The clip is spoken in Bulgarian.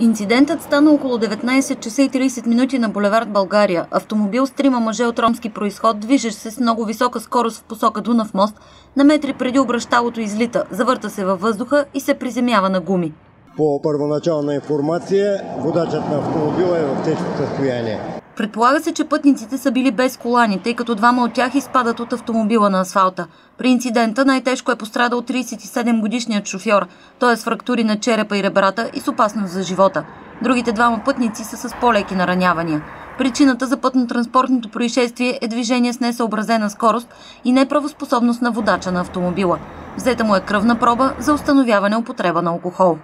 Инцидентът стана около 19 часа и 30 минути на булевард България. Автомобил с трима мъже от ромски происход, движещ се с много висока скорост в посока Дунав мост, на метри преди обращалото излита, завърта се във въздуха и се приземява на гуми. По първоначална информация, водачът на автомобила е в тежко състояние. Предполага се, че пътниците са били без колани, тъй като двама от тях изпадат от автомобила на асфалта. При инцидента най-тежко е пострадал 37 годишният шофьор. Той е с фрактури на черепа и ребрата и с опасност за живота. Другите двама пътници са с по-леки наранявания. Причината за пътно-транспортното происшествие е движение с несъобразена скорост и неправоспособност на водача на автомобила. Взета му е кръвна проба за установяване употреба на алкохол.